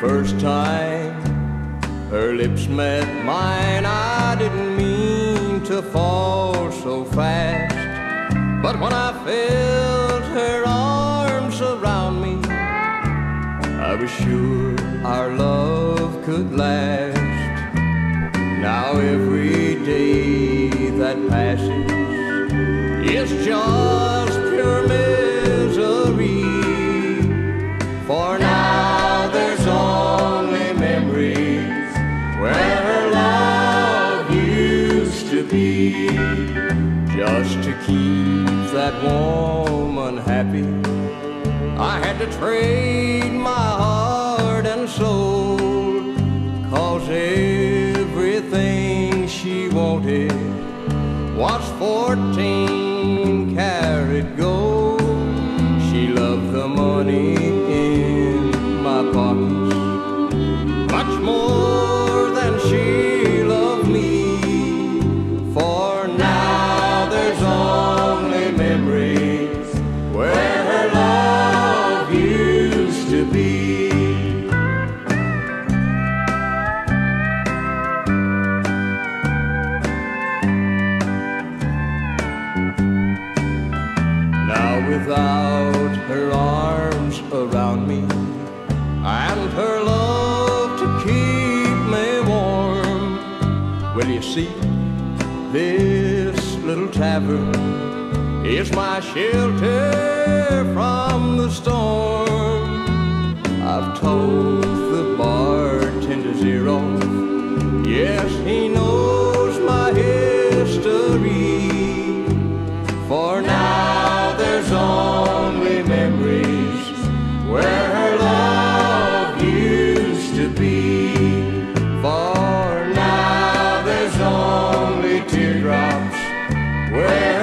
first time her lips met mine, I didn't mean to fall so fast. But when I felt her arms around me, I was sure our love could last. Now every day that passes is just Just to keep that woman happy, I had to trade my heart and soul. Cause everything she wanted was 14 without her arms around me and her love to keep me warm, will you see this little tavern is my shelter from the storm. I've told Where